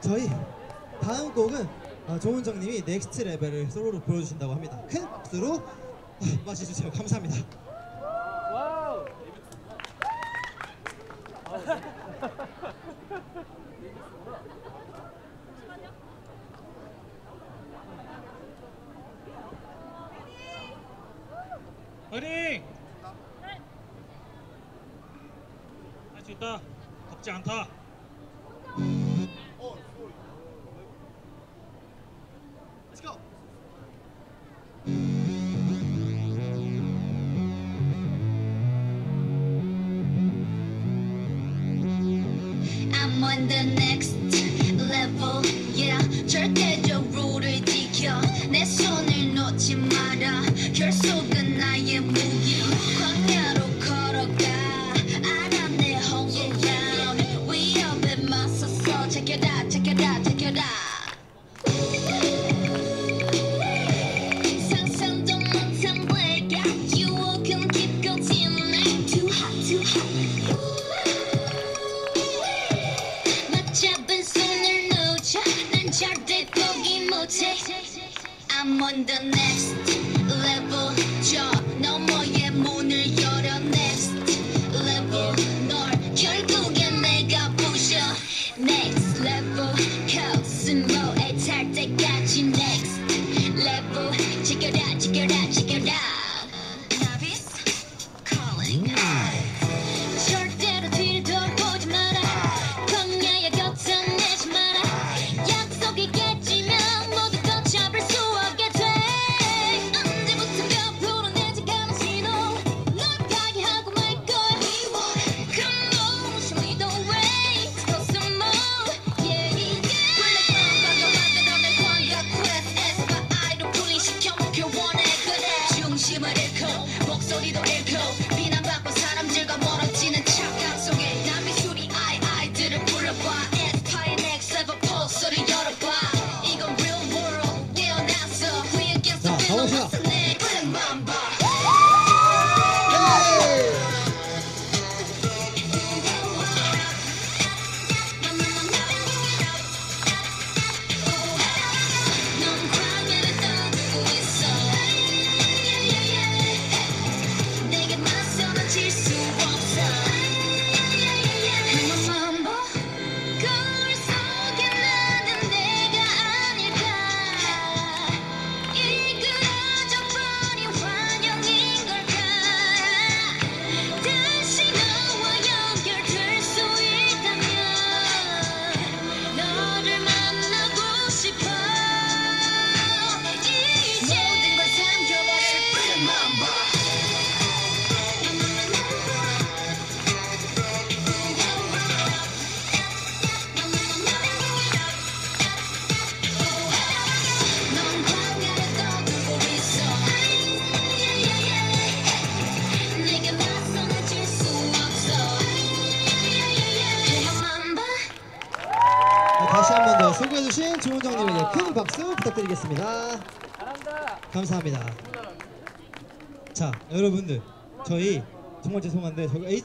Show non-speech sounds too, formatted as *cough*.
저희 다음 곡은 아, 조은정님이 Next Level을 솔로로 보여주신다고 합니다. 큰 박수로 *laughs* 맞아주세요 감사합니다. Wow. 화이팅! 할수 있다. 덥지 않다. I'm on the next level, yeah. 절대 절대 포기 못해 I'm on the next level 저 너머의 문을 열어 next level 널 결국엔 내가 부셔 next level 코스모에 탈 때까지 next level 지켜라 지켜라 지켜라 She 다시 한 번 더 수고해주신 조은정님에게 큰 박수 부탁드리겠습니다 감사합니다. 자, 여러분들 저희 정말 죄송한데 저희 H